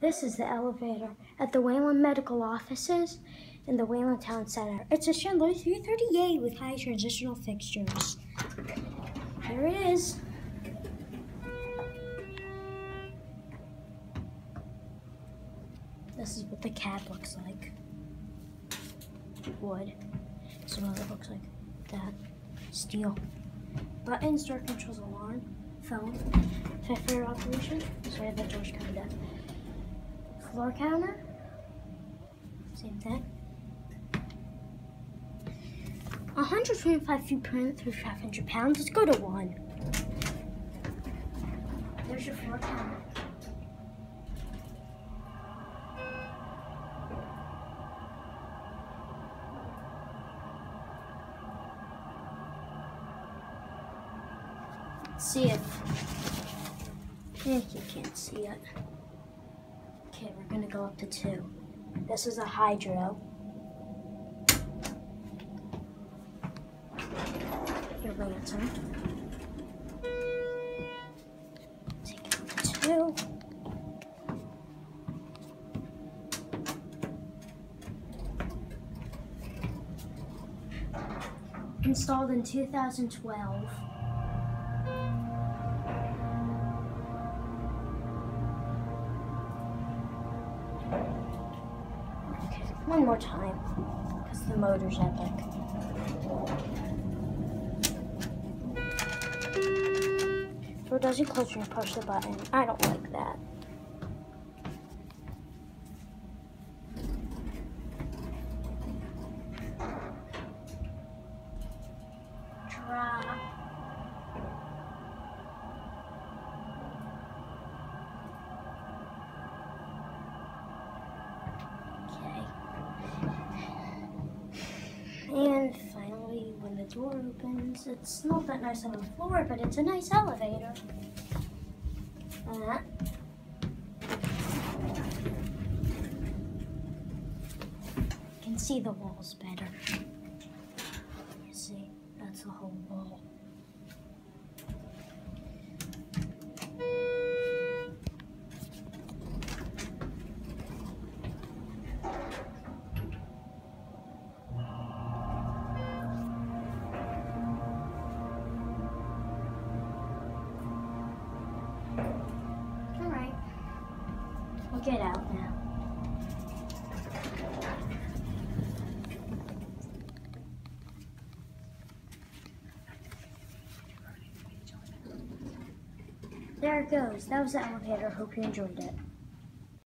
This is the elevator at the Wayland Medical Offices in the Wayland Town Center. It's a Schindler 330A with high transitional fixtures. Here it is. This is what the cab looks like. Wood. So it looks like that. Steel. Buttons, door controls, alarm, phone, fifth operation. Sorry, the doors kind of floor counter. Same thing. 125 feet per minute through 500 pounds. Let's go to one. There's your floor counter. See if yeah, you can't see it. Okay, we're gonna go up to two. This is a hydro. Your lantern. Take it up to two. Installed in 2012. One more time, because the motor's epic. Door doesn't close when you push the button. I don't like that. Drop. Okay. And finally, when the door opens, it's not that nice on the floor, but it's a nice elevator. That. You can see the walls better. You see, that's the whole wall. Get out now. There it goes. That was the elevator. Hope you enjoyed it.